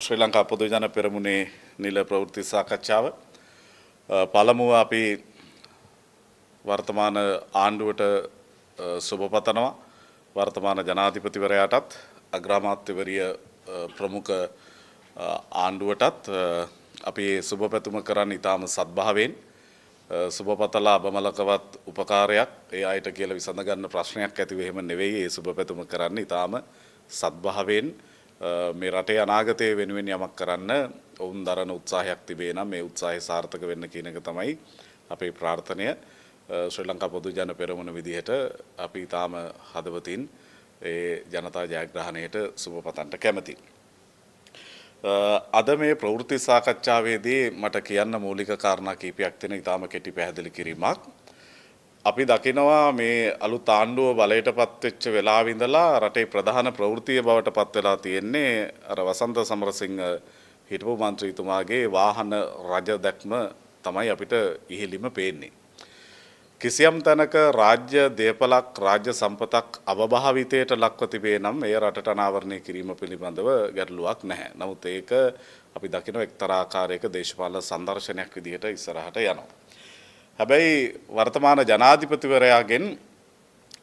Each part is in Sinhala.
ශ්‍රී ලංකා පොදුජන පෙරමුණේ නිල ප්‍රවෘත්ති සාකච්ඡාව. පළමුව අපි වර්තමාන ආණ්ඩුවට සුභපතනවා වර්තමාන ජනාධිපතිවරයාටත් අග්‍රාමාත්‍යවරිය ප්‍රමුඛ ආණ්ඩුවටත් අපි සුභ පැතුම කරන්න ඉතාම සත්භාවෙන් සුභපතලා අබමලකවත් උපකාරයක් ඒ අයට කියල විසඳගන්න ප්‍රශ්නයක් ඇතිව එහෙම නෙවෙයි ඒ සුභ පැතුම කරන්න ඉතාම සත්භාවෙන් මේ රටේ අනාගතය වෙනුවෙන් යමක් කරන්න ඔවුන් දරන උත්සාහයක් තිබේ නම් මේ උත්සාහය සාර්ථක වෙන්න කියන එක තමයි අපේ ප්‍රාර්ථනය ශ්‍රී ලංකා පොදු ජන පෙරමුණ විදිහට අපි තාම හදවතින් ඒ ජනතා ජයග්‍රහණයට සුභපතන්ට කැමති. අද මේ ප්‍රවෘත්ති සාකච්ඡාවේදී මට කියන්න මූලික කාරණා කීපයක් තියෙන ඉතාම කෙටි පැහැදිලි කිරීමක්. අපි දකිනවා මේ අලුත් ආණ්ඩුව බලයට පත්වෙච්ච වෙලාවිඳලා රටේ ප්‍රධාන ප්‍රවෘතිය බවට පත් වෙලා තියෙන්නේ අර වසන්ත සමරසිංහ හිටපු මන්ත්‍රීතුමාගේ වාහන රජ දැක්ම තමයි අපිට ඉහළිම පේන්නේ. කිසියම් තැනක රාජ්‍ය දේපලක් රාජ්‍ය සම්පතක් අවභාවිතයට ලක්ව තිබේ නම් එය රටට අනාවරණය කිරීම පිළිබඳව ගැටලුවක් නැහැ. නමුත් ඒක අපි දකින එක්තරාකාරයක දේශපාලන සංදර්ශනයක් විදිහට ඉස්සරහට යනවා. හැබැයි වර්තමාන ජනාධිපතිවරයාගෙන්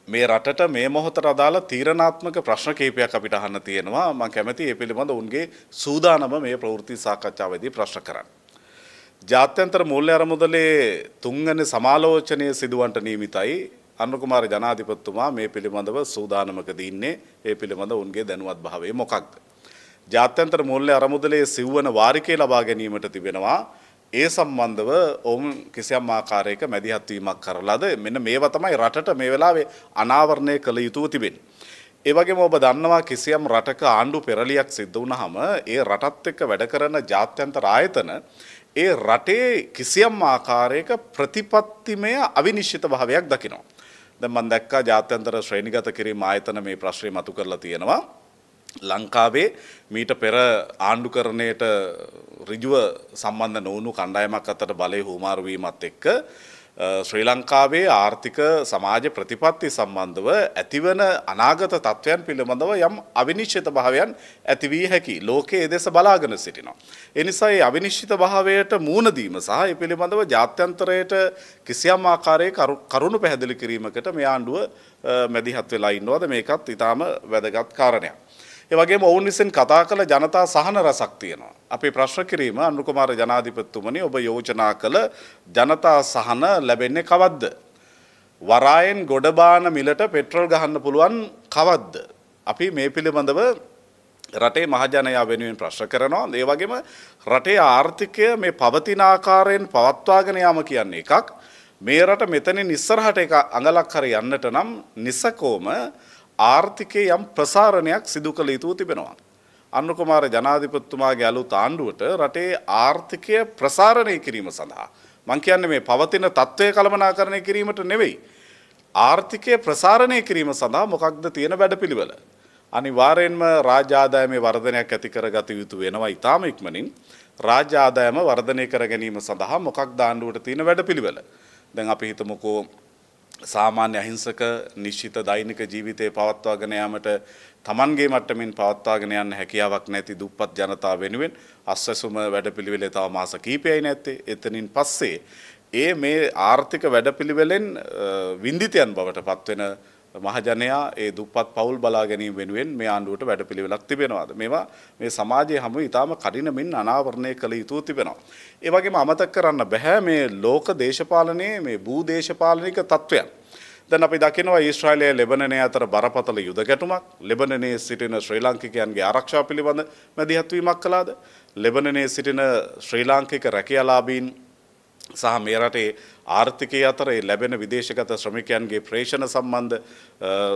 මේ රටට මේ මොහොතට අදාළ තීරණාත්මක ප්‍රශ්න කීපයක් අපිට අහන්න තියෙනවා මම කැමති ඒ පිළිබඳ උන්ගේ සූදානම මේ ප්‍රවෘත්ති සාකච්ඡාවේදී ප්‍රශ්න කරන්න. ජාත්‍යන්තර මූල්‍ය අරමුදලේ තුන්වැනි සමාලෝචනය සිදුවන්ට නියමිතයි අනුකුමාර ජනාධිපතිතුමා මේ පිළිබඳව සූදානමකදී ඉන්නේ ඒ පිළිබඳ උන්ගේ දැනුවත් භාවය මොකක්ද? ජාත්‍යන්තර මූල්‍ය අරමුදලේ සිව්වන වාරිකය ලබා ගැනීමට තිබෙනවා ඒ සම්බන්ධව ඔවුන් කිසියම් ආකාරයක මැදිහත්වීමක් කරලාද මෙන්න මේවා තමයි රටට මේ වෙලාවේ අනාවරණය කළ යුතුව තිබෙන්නේ. ඒ වගේම ඔබ දන්නවා කිසියම් රටක ආණ්ඩු පෙරලියක් සිද්ධ වුණාම ඒ රටත් එක්ක වැඩ කරන ජාත්‍යන්තර ආයතන ඒ රටේ කිසියම් ආකාරයක ප්‍රතිපත්තිමය අවිනිශ්චිත භාවයක් දකිනවා. දැන් මම දැක්කා ජාත්‍යන්තර ශ්‍රේණිගත කිරීම ආයතන මේ ප්‍රශ්නේ මතු කරලා තියෙනවා. ලංකාවේ මීට පෙර ආණ්ඩුකරණයට ඍජුව සම්බන්ධ නොවුණු කණ්ඩායමක් අතර බලය හුමාරුවීමත් එක්ක ශ්‍රී ලංකාවේ ආර්ථික සමාජ ප්‍රතිපත්ති සම්බන්ධව ඇතිවන අනාගත තත්ත්වයන් පිළිබඳව යම් අවිනිශ්චිත භාවයන් ඇති වී හැකි ලෝකයේ එදෙස බලාගෙන සිටිනවා. ඒ නිසා මේ අවිනිශ්චිත භාවයට මූණ දීම සහ ඒ පිළිබඳව ජාත්‍යන්තරයට කිසියම් ආකාරයේ කරුණු පැහැදිලි කිරීමකට මේ ආණ්ඩුව මැදිහත් වෙලා ඉන්නවද මේකත් ඊටාම වැදගත් කාරණයක්. ඒ වගේම ඔවුන් විසින් කතා කළ ජනතා සහන රසක් තියෙනවා. අපි ප්‍රශ්න කිරීම අනුකුමාර ජනාධිපතිතුමනි ඔබ යෝජනා කළ ජනතා සහන ලැබෙන්නේ කවද්ද? වරායෙන් ගොඩබාන මිලට පෙට්‍රල් ගහන්න පුළුවන් කවද්ද? අපි මේ පිළිබඳව රටේ මහජනයා වෙනුවෙන් ප්‍රශ්න කරනවා. ඒ වගේම රටේ ආර්ථිකය මේ පවතින ආකාරයෙන් පවත්වාගෙන යාම කියන්නේ එකක්. මේ රට මෙතනින් ඉස්සරහට එක අඟලක් හරි යන්නට නම් නිසකෝම ආර්ථිකයේ යම් ප්‍රසාරණයක් සිදු කළ යුතු තිබෙනවා. අනුකුමාර ජනාධිපතිතුමාගේ අලුත් ආණ්ඩුවට රටේ ආර්ථිකය ප්‍රසාරණය කිරීම සඳහා මං කියන්නේ මේ පවතින තත්ත්වය කළමනාකරණය කිරීමට නෙවෙයි. ආර්ථිකය ප්‍රසාරණය කිරීම සඳහා මොකක්ද තියෙන වැඩපිළිවෙල. අනිවාර්යෙන්ම රාජ්‍ය ආදායමේ වර්ධනයක් ඇති කරගත යුතු වෙනවා ඊටාම ඉක්මනින්. රාජ්‍ය ආදායම වර්ධනය කර ගැනීම සඳහා මොකක්ද ආණ්ඩුවට තියෙන වැඩපිළිවෙල. දැන් අපි හිතමුකෝ සාමාන්‍ය අහිංසක නිශ්චිත දෛනික ජීවිතය පවත්වාගෙන යාමට තමන්ගේ මට්ටමින් පවත්වාගෙන යන්න හැකියාවක් නැති දුප්පත් ජනතාව වෙනුවෙන් අස්වැසුම වැඩපිළිවෙලේ තව මාස කීපයයි නැත්තේ. එතනින් පස්සේ ඒ මේ ආර්ථික වැඩපිළිවෙලෙන් වින්දිතයන් බවට පත්වෙන මහජනයා ඒ දුප්පත් පවුල් බලා ගැනීම වෙනුවෙන් මේ ආණ්ඩුවට වැඩපිළිවෙලක් තිබෙනවාද මේවා මේ සමාජයේ හැම ඉතාම කඩිනමින් අනාවරණය කළ යුතු තිබෙනවා. ඒ වගේම අමතක කරන්න බෑ මේ ලෝක දේශපාලනයේ මේ භූ දේශපාලනික තත්ත්වයන්. දැන් අපි දකිනවා ඊශ්‍රායලය ලෙබනනය අතර බරපතල යුද ගැටුමක් ලෙබනනයේ සිටින ශ්‍රී ලාංකිකයන්ගේ ආරක්ෂා පිළිබඳ මැදිහත්වීමක් කළාද ලෙබනනයේ සිටින ශ්‍රී ලාංකික රැකියාලාබීන් සහ මේ රටේ ආර්ථිකය අතර ලැබෙන විදේශගත ශ්‍රමිකයන්ගේ ප්‍රේෂණ සම්බන්ධ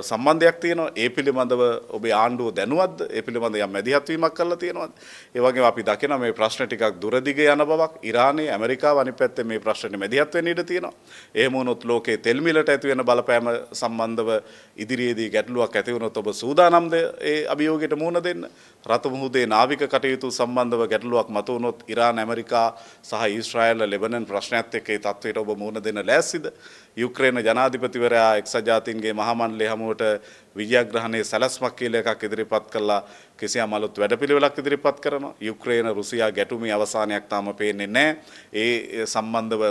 සම්බන්ධයක් තියෙනවා. ඒ පිළිබඳව ඔබේ ආණ්ඩුව දැනුවත්ද? ඒ පිළිබඳ යම් මැදිහත්වීමක් කරලා තියෙනවද? ඒ වගේම අපි දකින මේ ප්‍රශ්න ටිකක් දුරදිග යන බවක්. ඉරානයේ ඇමරිකාව අනිත් පැත්තේ මේ ප්‍රශ්නේ මැදිහත් වෙන්න ඉඩ තියෙනවා. එහෙම වුණොත් ලෝකයේ තෙල් මිලට ඇති වෙන බලපෑම සම්බන්ධව ඉදිරියේදී ගැටලුවක් ඇති වුණොත් ඔබ සූදානම්ද ඒ අභියෝගයට මුහුණ දෙන්න? රතු මුහුදේ නාවික කටයුතු සම්බන්ධව ගැටලුවක් මතුවුණොත් ඉරාන ඇමරිකා සහ ඊශ්‍රායල් ලෙබනන් ප්‍රශ්නයත් එක්ක ඒ තත්ත්වයට ඔබ මුහුණ දෙන්න ලෑස්තිද? යුක්‍රේන ජනාධිපතිවරයා එක්සත් ජාතීන්ගේ මහමණ්ඩලය හමුවට විජයග්‍රහණයේ සැලැස්මක් කියලා එකක් ඉදිරිපත් කළා. කිසියම් අලුත් වැඩපිළිවෙලක් ඉදිරිපත් කරනවා. යුක්‍රේන රුසියා ගැටුමේ අවසානයක් තාම පේන්නේ නැහැ. ඒ සම්බන්ධව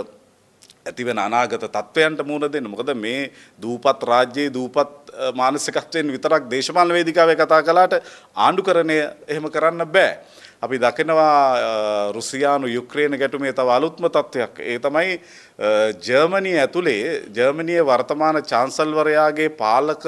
ඇතිවෙන අනාගත තත්ත්වයන්ට මුහුණ දෙන්න. මොකද මේ දූපත් රාජ්‍යයේ දූපත් මානසිකත්වයෙන් විතරක් දේශපාලන වේදිකාවේ කතා කළාට ආණ්ඩුකරණය එහෙම කරන්න බෑ. අපි දකිනවා රුසියානු යුක්‍රේන ගැටුමේ තව අලුත්ම තත්ත්වයක්. ඒ තමයි ජර්මනිය ඇතුලේ ජර්මනිය වර්තමාන චාන්සල්වරයාගේ පාලක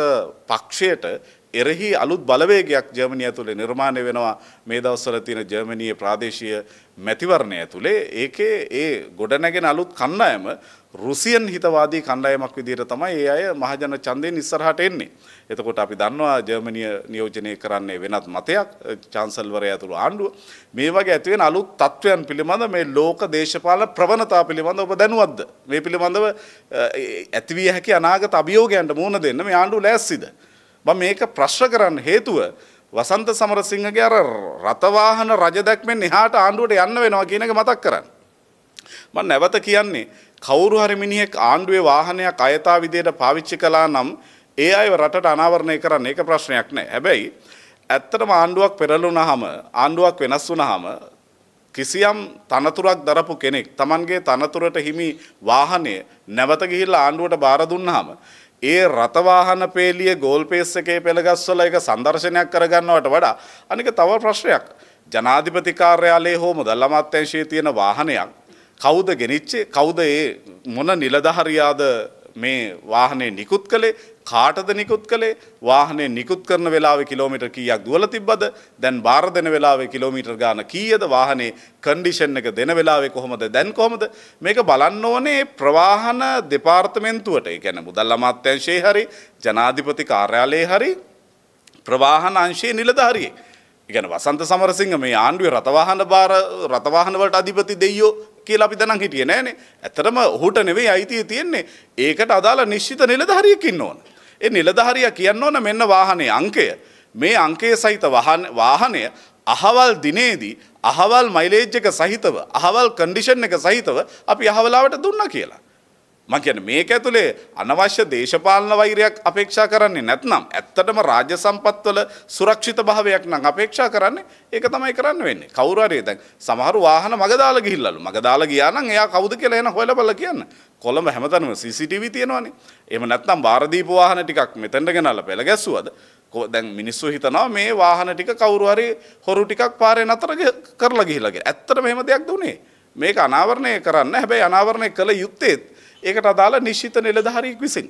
පක්ෂයට එරෙහි අලුත් බලවේගයක් ජර්මනිය ඇතුලේ නිර්මාණය වෙනවා මේ දවස්වල තියෙන ජර්මනියේ ප්‍රාදේශීය මැතිවරණය ඇතුලේ ඒකේ ඒ ගොඩනැගෙන අලුත් කණ්ඩායම රුසියන් හිතවාදී කණ්ඩායමක් විදිහට තමයි ඒ අය මහජන ඡන්දයෙන් ඉස්සරහට එන්නේ. එතකොට අපි දන්නවා ජර්මනිය නියෝජනය කරන්නේ වෙනත් මතයක් චාන්සල්වරයා ඇතුළු ආණ්ඩුව. මේ වගේ ඇති වෙන අලුත් තත්ත්වයන් පිළිබඳ මේ ලෝක දේශපාලන ප්‍රවණතා පිළිබඳ ඔබ දැනුවත්ද? මේ පිළිබඳව ඇතිවිය හැකි අනාගත අභියෝගයන්ට මුහුණ දෙන්න මේ ආණ්ඩුව ලෑස්තිද? මම මේක ප්‍රශ්න කරන්න හේතුව වසන්ත සමරසිංහගේ අර රතවාහන රජ දැක්මෙන් එහාට ආණ්ඩුවට යන්න වෙනවා කියන එක මතක් කරන්න. මම නැවත කියන්නේ කවුරු හරි මිනිහෙක් ආණ්ඩුවේ වාහනයක් අයථා විදියට පාවිච්චි කළා නම් ඒ අයව රටට අනාවරණය කරන්න ඒක ප්‍රශ්නයක් නෑ. හැබැයි ඇත්තටම ආණ්ඩුවක් පෙරළුනහම ආණ්ඩුවක් වෙනස් වුනහම කිසියම් තනතුරක් දරපු කෙනෙක් Tamanගේ තනතුරට හිමි වාහනය නැවත ගිහිල්ලා ආණ්ඩුවට බාර දුන්නාම ඒ රතවාහන පේලිය ගෝල් පේස් එකේ පෙළගස්වල එක සංදර්ශනයක් කරගන්නවට වඩා අනික තව ප්‍රශ්නයක් ජනාධිපති කාර්යාලයේ හෝ මුදල් අමාත්‍යාංශයේ තියෙන වාහනයක් කවුද ගෙනිච්චේ? කවුද ඒ මොන නිලධාරියාද මේ වාහනේ නිකුත් කළේ? කාටද නිකුත් කළේ? වාහනේ නිකුත් කරන වෙලාවේ කිලෝමීටර් කීයක් දුවලා තිබ්බද? දැන් බාර දෙන වෙලාවේ කිලෝමීටර් ගාන කීයද වාහනේ කන්ඩිෂන් එක දෙන වෙලාවේ කොහොමද? දැන් කොහොමද? මේක බලන්න ඕනේ ප්‍රවාහන දෙපාර්තමේන්තුවට. ඒ කියන්නේ මුදල් අමාත්‍යාංශයේ හරි ජනාධිපති කාර්යාලයේ හරි ප්‍රවාහන අංශයේ නිලධාරියෙක්. ඉගැන වසන්ත සමරසිංහ මේ ආණ්ඩුවේ රතවාහන භාර රතවාහනවලට අධිපති දෙයෝ කියලා අපි දැනන් හිටියේ නෑනේ. ඇත්තටම ඔහුට නෙවෙයි අයිතිය තියෙන්නේ. ඒකට අදාළ නිශ්චිත නිලධාරියෙක් ඉන්න ඕන. ඒ නිලධාරියා කියන්න ඕන මෙන්න වාහනේ අංකය. මේ අංකයේ සහිත වාහනය අහවල් දිනේදී අහවල් මයිලේජ් එක සහිතව අහවල් කන්ඩිෂන් එක සහිතව අපි අහවලාවට දුන්නා කියලා. මං කියන්නේ මේක ඇතුලේ අනවශ්‍ය දේශපාලන වෛරයක් අපේක්ෂා කරන්නේ නැත්නම් ඇත්තටම රාජ්‍ය සම්පත්වල සුරක්ෂිත භාවයක් නම් අපේක්ෂා කරන්නේ ඒක තමයි කරන්න වෙන්නේ. කවුරු හරි දැන් සමහර වාහන මග දාලා ගිහිල්ලාලු. මග දාලා ගියා නම් එයා කවුද කියලා එන හොයලා බලලා කියන්න. කොළඹ හැමතැනම CCTV තියෙනවනේ. එහෙම නැත්නම් බාර දීපු වාහන ටිකක් මෙතෙන්ට ගෙනල්ලා පෙළ ගැස්සුවද? දැන් මිනිස්සු හිතනවා මේ වාහන ටික කවුරු හරි හොරු ටිකක් පාරේ නතර කරලා ගිහිල්ලා කියලා. ඇත්තටම එහෙම දෙයක් දුන්නේ. මේක අනාවරණය කරන්න හැබැයි අනාවරණය කළ යුත්තේත් ඒකට අදාළ නිශ්චිත නිලධාරියෙක් විසින්.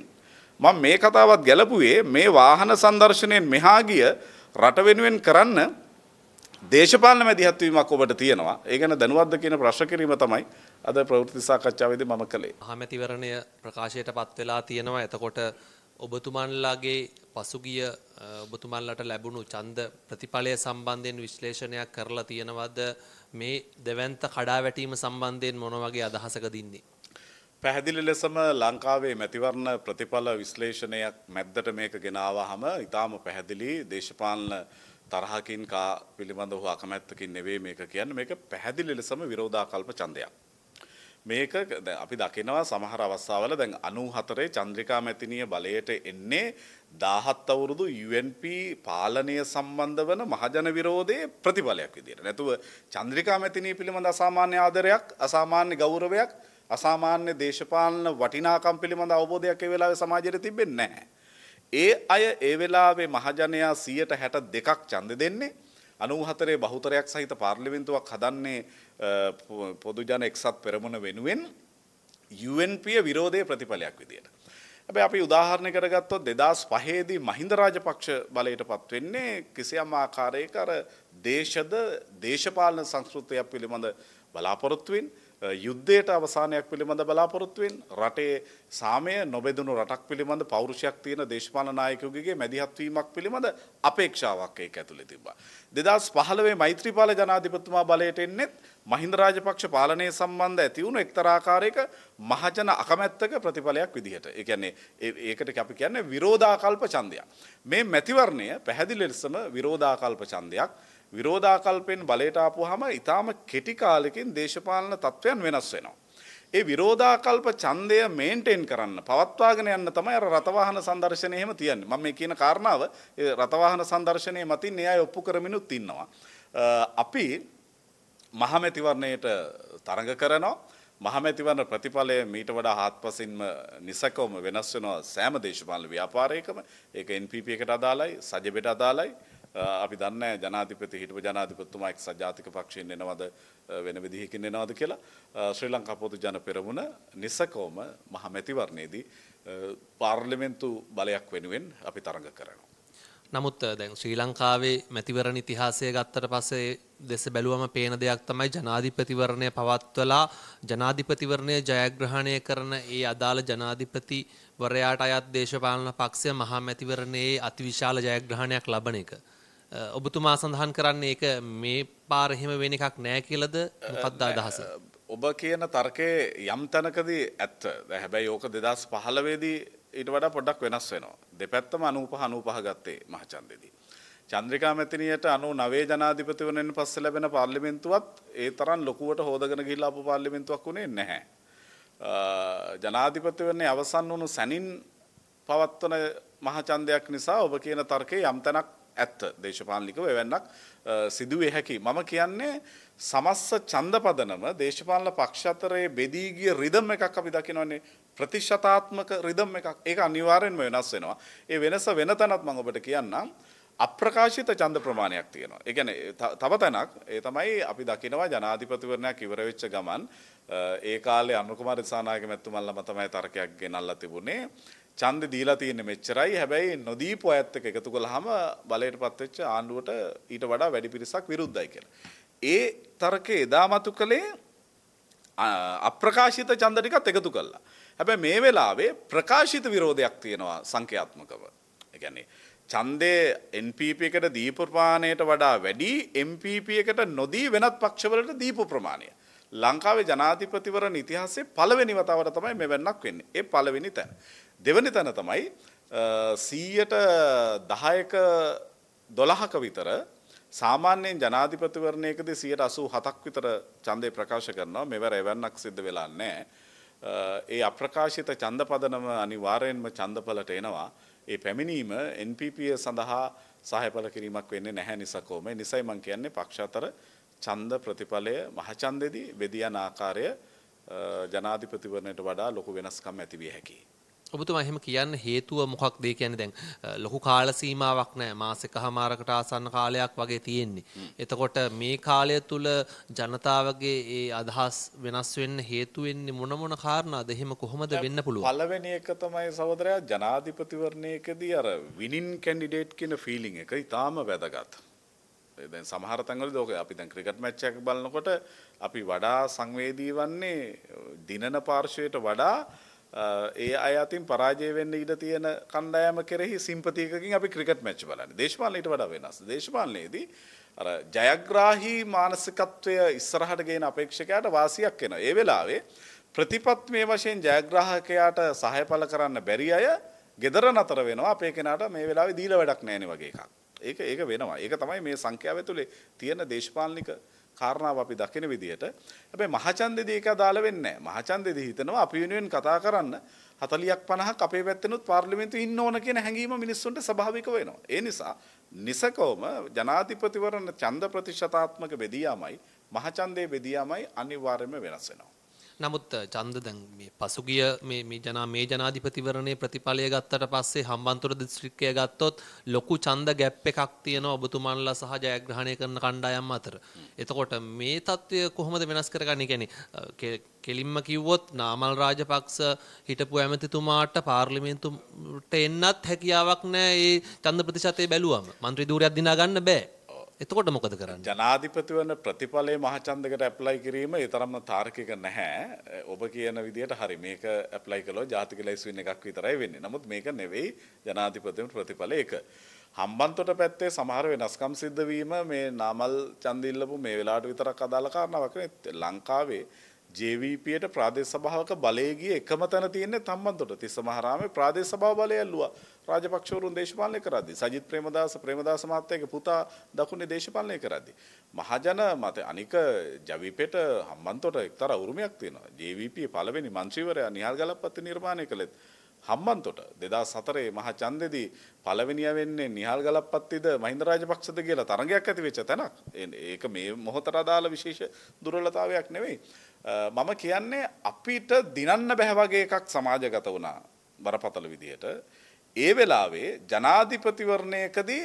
මම මේ කතාවත් ගැලපුවේ මේ වාහන සංදර්ශනයෙන් මෙහා ගිය රට වෙනුවෙන් කරන්න දේශපාලන මැදිහත්වීමක් ඔබට තියෙනවා. ඒ ගැන දැනුවත්ද කියන ප්‍රශ්න කිරීම තමයි අද ප්‍රවෘත්ති සාකච්ඡාවේදී මම කළේ. අහමැතිවරණය ප්‍රකාශයට පත් වෙලා තියෙනවා. එතකොට ඔබතුමන්ලාගේ පසුගිය ඔබතුමන්ලට ලැබුණු ඡන්ද ප්‍රතිඵලය සම්බන්ධයෙන් විශ්ලේෂණයක් කරලා තියෙනවද මේ දෙවන්ත කඩා වැටීම සම්බන්ධයෙන් මොන වගේ අදහසකද ඉන්නේ? පැහැදිලි ලෙසම ලංකාවේ මැතිවරණ ප්‍රතිඵල විශ්ලේෂණයක් මැද්දට මේක ගෙනාවහම ඉතාම පැහැදිලි දේශපාලන තරහකින් කා පිළිබඳ හෝ අකමැත්තකින් නෙවෙයි මේක කියන්නේ මේක පැහැදිලි ලෙසම විරෝධාකල්ප ඡන්දයක්. මේක අපි දකිනවා සමහර අවස්ථාවල දැන් 94 චන්ද්‍රිකා මැතිනිය බලයට එන්නේ 17 අවුරුදු UNP පාලනය සම්බන්ධ වන මහජන විරෝධයේ ප්‍රතිඵලයක් විදියට. නැතුව චන්ද්‍රිකා මැතිනිය පිළිබඳ අසාමාන්‍ය ආදරයක්, අසාමාන්‍ය ගෞරවයක් අසාමාන්‍ය දේශපාලන වටිනාකම් පිළිබඳ අවබෝධයක් ඒ වෙලාවේ සමාජයට තිබෙන්නේ නැහැ. ඒ අය ඒ වෙලාවේ මහජනයා 162ක් ඡන්ද දෙන්නේ 94 බහුතරයක් සහිත පාර්ලිමේන්තුවක් හදන්නේ පොදු ජන එක්සත් පෙරමුණ වෙනුවෙන් UNP විරෝධයේ ප්‍රතිඵලයක් විදියට. හැබැයි අපි උදාහරණ කරගත්තොත් 2005 දී මහින්ද රාජපක්ෂ බලයට පත් වෙන්නේ කිසියම් ආකාරයක අර දේශද දේශපාලන සංස්කෘතියක් පිළිබඳ බලාපොරොත්තුවෙන් යුද්ධයට අවසානයක් පිළිබඳ බලාපොරොත්තුවෙන් රටේ සාමය නොබෙදුණු රටක් පිළිබඳ පෞරුෂයක් තියෙන දේශපාලන නායකයෙකුගේ මැදිහත්වීමක් පිළිබඳ අපේක්ෂාවක් ඒක ඇතුලේ තිබ්බා. 2015 මෛත්‍රීපාල ජනාධිපතිතුමා බලයට එන්නෙත් මහින්ද රාජපක්ෂ පාලනය සම්බන්ධ ඇති වුණු එක්තරා ආකාරයක මහජන අකමැත්තක ප්‍රතිඵලයක් විදිහට. ඒ කියන්නේ ඒකට අපි කියන්නේ විරෝධාකල්ප ඡන්දයක්. මේ මැතිවරණය පැහැදිලි ලෙසම විරෝධාකල්ප ඡන්දයක්. විරෝධාකල්පෙන් බලයට ආපුවාම ඊටාම කෙටි කාලෙකින් දේශපාලන තත්ත්වයන් වෙනස් වෙනවා. ඒ විරෝධාකල්ප ඡන්දය මේන්ටේන් කරන්න පවත්වාගෙන යන්න තමයි අර රතවාහන සංදර්ශනය එහෙම තියන්නේ. මම මේ කියන කාරණාව ඒ රතවාහන සංදර්ශනයේ මතින් ඒ අය ඔප්පු කරමිනුත් ඉන්නවා. අ, අපි මහමැතිවරණයට තරඟ කරනවා. මහමැතිවරණ ප්‍රතිඵලය මීට වඩා හාත්පසින්ම නිසකවම වෙනස් වෙනවා සෑම දේශපාලන ව්‍යාපාරයකම. ඒක NPP එකට අදාළයි, සජබෙට අදාළයි. අ, අපි දන්නේ ජනාධිපති හිටපු ජනාධිපතිතුමා එක්සත් ජාතික පක්ෂයෙන් එනවද අ, වෙන විදිහකින් එනවද කියලා අ, ශ්‍රී ලංකා පොදු ජන පෙරමුණ නිසකවම මහමැතිවරණයේදී අ, පාර්ලිමේන්තු බලයක් වෙනුවෙන් අපි තරඟ කරනවා. නමුත් දැන් ශ්‍රී ලංකාවේ මැතිවරණ ඉතිහාසය ගත්තට පස්සේ දෙස බැලුවම පේන දෙයක් තමයි ජනාධිපතිවරණය පවත්වලා ජනාධිපතිවරණය ජයග්‍රහණය කරන ඒ අදාළ ජනාධිපතිවරයාට අයත් දේශපාලන පක්ෂය මහා මැතිවරණයේ අතිවිශාල ජයග්‍රහණයක් ලබන එක. ඔබතුමා සඳහන් කරන්නේ ඒක මේ පාර එහෙම වෙන එකක් නෑ කියලද මොකක්ද අදහස? ඔබ කියන තර්කයේ යම් තැනකදී ඇත්ත. හැබැයි ඕක 2015 ඊට වඩා පොඩ්ඩක් වෙනස් වෙනවා. දෙපැත්තම 95 95 ගත්තේ මහචන්දෙදී. චන්ද්‍රිකා මැතිනියට 99 ජනාධිපතිවරණයෙන් පස්සේ ලැබෙන පාර්ලිමේන්තුවත් ඒ තරම් ලොකුවට හොදගෙන ගිහිල්ලා ආපු පාර්ලිමේන්තුවක් උනේ නැහැ. අ, ජනාධිපතිවරණයේ අවසන් වුණු සැනින් පවත්වන මහචන්දයක් නිසා ඔබ කියන තර්කයේ යම් තැනක් ඇත්ත දේශපාලනිකව එවැන්නක් අ, සිදුවේ හැකි. මම කියන්නේ සමස්ස ඡන්දපදනම දේශපාලන පක්ෂ අතරේ බෙදී ගිය රිදම් එකක් අපි දකිනවනේ ප්‍රතිශතාත්මක රිදම් එකක්. ඒක අනිවාර්යෙන්ම වෙනස් වෙනවා. ඒ වෙනස වෙන තැනත් මම ඔබට කියන්නම්. අප්‍රකාශිත ඡන්ද ප්‍රමාණයක් තියෙනවා. ඒ කියන්නේ ත- තව තැනක් ඒ තමයි අපි දකිනවා ජනාධිපතිවරණයක් ඉවර වෙච්ච ගමන් අ, ඒ කාලේ අනුර කුමාර දිසානායක මැතිතුමන්ලම තමයි තර්කයක් ගෙනල්ලා තිබුණේ. ඡන්ද දීලා තියෙන්නේ මෙච්චරයි. හැබැයි නොදීපු අයත් එක්ක එකතු කළාම බලයටපත් වෙච්ච ආණ්ඩුවට ඊට වඩා වැඩි පිරිසක් විරුද්ධයි කියලා. ඒ තර්කේ එදා මතු කළේ අ- අප්‍රකාශිත ඡන්ද ටිකත් එකතු කළා. හැබැයි මේ වෙලාවේ ප්‍රකාශිත විරෝධයක් තියෙනවා සංඛ්‍යාත්මකව. ඒ කියන්නේ ඡන්දේ NPP එකට දීපු ප්‍රමාණයට වඩා වැඩි MPP එකට නොදී වෙනත් පක්ෂවලට දීපු ප්‍රමාණය. ලංකාවේ ජනාධිපතිවරණ ඉතිහාසයේ පළවෙනි වතාවට තමයි මෙවැන්නක් වෙන්නේ. ඒ පළවෙනි තැන. දෙවැනි තැන තමයි අ, 100ට 10ක 12ක විතර සාමාන්‍යයෙන් ජනාධිපතිවරණයකදී 187ක් විතර ඡන්දේ ප්‍රකාශ කරනවා. මෙවර එවන්නක් සිද්ධ වෙලා නැහැ. අ, ඒ අප්‍රකාශිත ඡන්ද පදනම අනිවාර්යෙන්ම ඡන්දපලට එනවා. ඒ පැමිණීම NPP සඳහා සහයපල කිරීමක් වෙන්නේ නැහැ නිසකෝම. ඒ නිසයි මම කියන්නේ පක්ෂ අතර ඡන්ද ප්‍රතිඵලය මහචන්දෙදී බෙදී යන ආකාරය අ, ජනාධිපතිවරණයට වඩා ලොකු වෙනස්කම් ඇති විය හැකියි. ඔබතුමා එහෙම කියන්න හේතුව මොකක්ද ඒ කියන්නේ දැන් ලොකු කාල සීමාවක් නැහැ මාසෙකමාරකට ආසන්න කාලයක් වගේ තියෙන්නේ. එතකොට මේ කාලය තුල ජනතාවගේ ඒ අදහස් වෙනස් වෙන්න හේතු වෙන්නේ මොන මොන කාරණාද? එහෙම කොහොමද වෙන්න පුළුවන්? පළවෙනි එක තමයි සහෝදරයා ජනාධිපතිවරණයකදී අර විනින් කැන්ඩිඩේට් කියන ෆීලිං එක ඉතාම වැදගත්. දැන් සමහර තැන්වලදී ඕක අපි දැන් ක්‍රිකට් මැච් එකක් බලනකොට අපි වඩා සංවේදී වන්නේ දිනන පාර්ශවයට වඩා ඒ අය අතින් පරාජය වෙන්න ඉඩ තියෙන කණ්ඩායම කෙරෙහි සිම්පතියකින් අපි ක්‍රිකට් මැච් බලන්නේ. දේශපාලනයට වඩා වෙනස්. දේශපාලනයේදී අර ජයග්‍රාහී මානසිකත්වය ඉස්සරහට ගේන අපේක්ෂකයාට වාසියක් එනවා. ඒ වෙලාවේ ප්‍රතිපත්තිමේ වශයෙන් ජයග්‍රාහකයාට සහාය පළ කරන්න බැරි අය gedara නතර වෙනවා අපේ කෙනාට මේ වෙලාවේ දීලා වැඩක් නැහැ වගේ එකක්. ඒක ඒක වෙනවා. ඒක තමයි මේ සංඛ්‍යාව ඇතුලේ තියෙන දේශපාලනික කාරණාව අපි දකින විදිහට. හැබැයි මහචන්දෙදී ඒක අදාළ වෙන්නේ නැහැ. මහචන්දෙදී හිතනවා අපි වෙනුවෙන් කතා කරන්න 40ක් 50ක් අපේ පැත්තෙනුත් පාර්ලිමේන්තුවේ ඉන්න ඕන කියන හැඟීම මිනිස්සුන්ට ස්වභාවික වෙනවා. ඒ නිසා නිසකවම ජනාධිපතිවරණ ඡන්ද ප්‍රතිශතාත්මක බෙදියාමයි මහචන්දේ බෙදියාමයි අනිවාර්යයෙන්ම වෙනස් වෙනවා. නමුත් ඡන්ද දැන් මේ පසුගිය මේ මේ ජනා මේ ජනාධිපතිවරණයේ ප්‍රතිඵලය ගත්තට පස්සේ හම්බන්තොට දිස්ත්‍රික්කය ගත්තොත් ලොකු ඡන්ද ගැප් එකක් තියෙනවා ඔබතුමන්ලා සහ ජයග්‍රහණය කරන කණ්ඩායම් අතර. එතකොට මේ තත්ත්වය කොහොමද වෙනස් කරගන්නේ? කියන්නේ කෙලින්ම කිව්වොත් නාමල් රාජපක්ෂ හිටපු ඇමතිතුමාට පාර්ලිමේන්තුට එන්නත් හැකියාවක් නැහැ ඒ ඡන්ද ප්‍රතිශතය බැලුවම. മന്ത്രി ධූරයක් දිනා ගන්න බෑ. එතකොට මොකද කරන්නේ? ජනාධිපතිවරණ ප්‍රතිඵලයේ මහචන්දකට ඇප්ලයි කිරීම ඒ තරම්ම තාර්කික නැහැ. ඔබ කියන විදිහට හරි මේක ඇප්ලයි කළොත් ජාතික ලැයිස්තුවෙන් එකක් විතරයි වෙන්නේ. නමුත් මේක නෙවෙයි ජනාධිපතිවරණ ප්‍රතිඵල ඒක. හම්බන්තොට පැත්තේ සමහර වෙනස්කම් සිද්ධ වීම මේ නාමල් ඡන්ද ඉල්ලපු මේ වෙලාවට විතරක් අදාළ කාරණාවක් නෙවෙයි. ලංකාවේ ජේවීපයට ප්‍රාදේශ සභාවක බලය ගිය එකම තැන තියෙන්නේ තම්බන්තොට තිස්ස මහරාමේ ප්‍රාදේශ සභාව බලය ඇල්ලුවා. රාජපක්ෂවරුන් දේශපාලනය කරද්දී සජිත් ප්‍රේමදාස ප්‍රේමදාස මහත්තයාගේ පුතා දකුණේ දේශපාලනය කරද්දී. මහජන මත අනික ජවිපෙට හම්බන්තොට එක්තරා උරුමයක් තියෙනවා. ජේවීපී පළවෙනි මන්ත්‍රීවරයා නිහාල් ගලප්පති නිර්මාණය කළෙත් හම්බන්තොට දෙදා සතරේ මහ චන්දෙදී පළවෙනිය වෙන්නේ නිහල් ගලප්පත්තිද මහින්ද රාජපක්ෂද කියලා තරගයක් ඇති වෙච්ච තැනක්. ඒක මේ මොහොතට අදාළ විශේෂ දුර්වලතාවයක් නෙවෙයි. මම කියන්නේ අපිට දිනන්න බැහැ වගේ එකක් සමාජගත වුණා බරපතල විදිහට. ඒ වෙලාවේ ජනාධිපතිවරණයකදී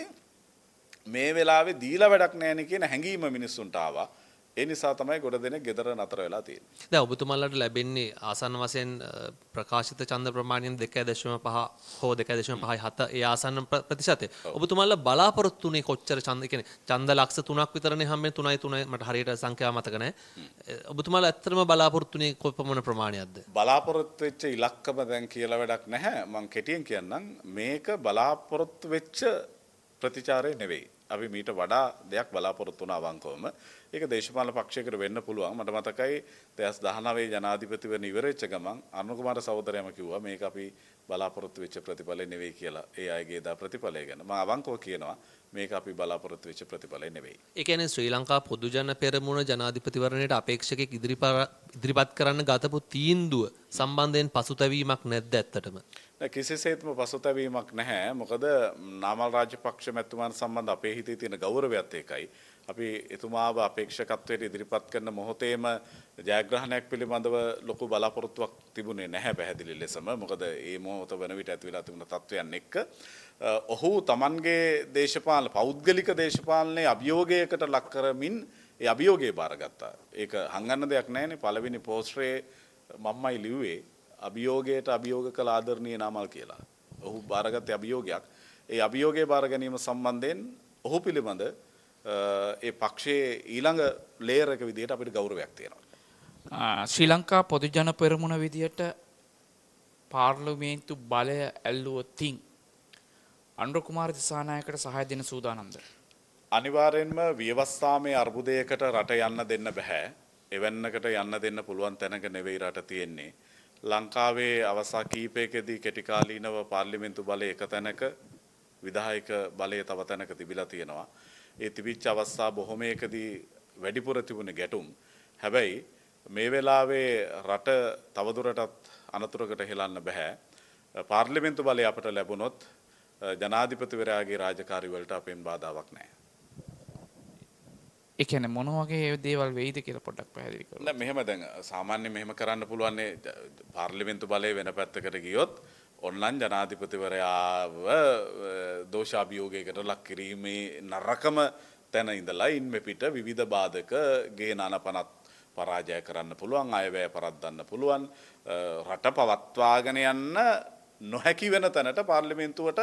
මේ වෙලාවේ දීලා වැඩක් නැහැ කියන හැඟීම මිනිස්සුන්ට ආවා. ඒ නිසා තමයි ගොඩ දෙනෙක් ගෙදර නතර වෙලා තියෙන්නේ. දැන් ඔබතුමාලට ලැබෙන්නේ ආසන්න වශයෙන් ප්‍රකාශිත ඡන්ද ප්‍රමාණයෙන් 2.5 හෝ 2.5යි 7 ඒ ආසන්න ප්‍ර- ප්‍රතිශතය. ඔබතුමාලා බලාපොරොත්තු වුණේ කොච්චර ඡන්ද කියන්නේ ඡන්ද ලක්ෂ 3ක් විතරනේ හම්බෙන්නේ 3යි 3යි මට හරියට සංඛ්‍යාව මතක නැහැ. ඔබතුමාලා ඇත්තටම බලාපොරොත්තු වුණේ කොපමණ ප්‍රමාණයක්ද? බලාපොරොත්තු වෙච්ච ඉලක්කම දැන් කියලා වැඩක් නැහැ මං කෙටියෙන් කියන්නම් මේක බලාපොරොත්තු වෙච්ච ප්‍රතිචාරය නෙවෙයි අපි මීට වඩා දෙයක් බලාපොරොත්තු වුණ අවංකවම. ඒක දේශපාලන පක්ෂයකට වෙන්න පුළුවන්. මට මතකයි 2019 ජනාධිපතිවරණ ඉවර වෙච්ච ගමන් අරුණකුමාර සහෝදරයම කිව්වා මේක අපි බලාපොරොත්තු වෙච්ච ප්‍රතිඵලය නෙවෙයි කියලා ඒ අයගේ දා ප්‍රතිඵලය ගැන. මම අවංකව කියනවා මේක අපි බලාපොරොත්තු වෙච්ච ප්‍රතිඵලය නෙවෙයි. ඒ කියන්නේ ශ්‍රී ලංකා පොදු ජන පෙරමුණ ජනාධිපතිවරණයට අපේක්ෂකෙක් ඉදිරිපත් කරන්න ගතපු තීන්දුව සම්බන්ධයෙන් පසුතැවීමක් නැද්ද ඇත්තටම? නෑ, කිසිසේත්ම පසුතැවීමක් නැහැ. මොකද නාමල් රාජපක්ෂ මැතිතුමාන් සම්බන්ධ අපේ හිතේ තියෙන ගෞරවයත් ඒකයි අපි එතුමාව අපේක්ෂකත්වයට ඉදිරිපත් කරන මොහොතේම ජයග්‍රහණයක් පිළිබඳව ලොකු බලාපොරොත්තුවක් තිබුණේ නැහැ පැහැදිලි ලෙසම මොකද ඒ මොහොත වන විට ඇති වෙලා තිබුණ තත්ත්වයන් එක්ක අ, ඔහු Tamanගේ දේශපාලන පෞද්ගලික දේශපාලනයේ අභියෝගයකට ලක් කරමින් ඒ අභියෝගය බාරගත්තා ඒක හංගන්න දෙයක් නැහැනේ පළවෙනි පෝස්ටරේ මම්මයි ලිව්වේ අභියෝගයට අභියෝග කළ ආදරණීය නාමල් කියලා. ඔහු බාරගත්තේ අභියෝගයක්. ඒ අභියෝගය බාර ගැනීම සම්බන්ධයෙන් ඔහු පිළිබඳ අ, ඒ පක්ෂයේ ඊළඟ ලේයර් එක විදිහට අපිට ගෞරවයක් තියෙනවා. ශ්‍රී ලංකා පොදුජන පෙරමුණ විදිහට පාර්ලිමේන්තු බලය ඇල්ලුවොත්තින් අන්ඩ්‍ර කුමාර දිසානායකට සහය දෙන සූදානම්ද. අනිවාර්යෙන්ම ව්‍යවස්ථාමය අර්බුදයකට රට යන්න දෙන්න බැහැ. එවන්නකට යන්න දෙන්න පුළුවන් තැනක නෙවෙයි රට තියෙන්නේ. ලංකාවේ අවසා කීපයකදී කෙටිකාලීනව පාර්ලිමේන්තු බලය එක තැනක විදායක බලය තව තැනක තිබිලා තියෙනවා. ඒ තිබිච්ච අවස්ථා බොහොමයකදී වැඩිපුර තිබුණ ගැටුම්. හැබැයි මේ වෙලාවේ රට තවදුරටත් අනතුරකට හෙලන්න බැහැ. පාර්ලිමේන්තු බලය අපට ලැබුණොත් ජනාධිපතිවරයාගේ රාජකාරි වලට අපෙන් බාධාවක් නැහැ. එකන මොන වගේ දේවල් වෙයිද කියලා පොඩක් පැහැදිලි කරන්න. නෑ මෙහෙම දැන් සාමාන්‍ය මෙහෙම කරන්න පුළුවන්නේ පාර්ලිමේන්තු බලය වෙන පැත්තකට ගියොත් ඔන්ලයින් ජනාධිපතිවරයාව දෝෂාභියෝගයකට ලක් කිරීමේ නරකම තැන ඉඳලා ඉන් මෙපිට විවිධ බාධක ගේ නානපනත් පරාජය කරන්න පුළුවන් අයවැය පරද්දන්න පුළුවන් අ, රට පවත්වාගෙන යන්න නොහැකි වෙන තැනට පාර්ලිමේන්තුවට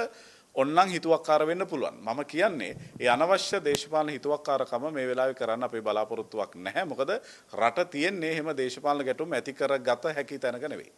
ඔන්නන් හිතුවක්කාර වෙන්න පුළුවන්. මම කියන්නේ ඒ අනවශ්‍ය දේශපාලන හිතුවක්කාරකම මේ වෙලාවේ කරන්න අපේ බලාපොරොත්තුවක් නැහැ. මොකද රට තියෙන්නේ එහෙම දේශපාලන ගැටුම් ඇති කර ගත හැකි තැනක නෙවෙයි.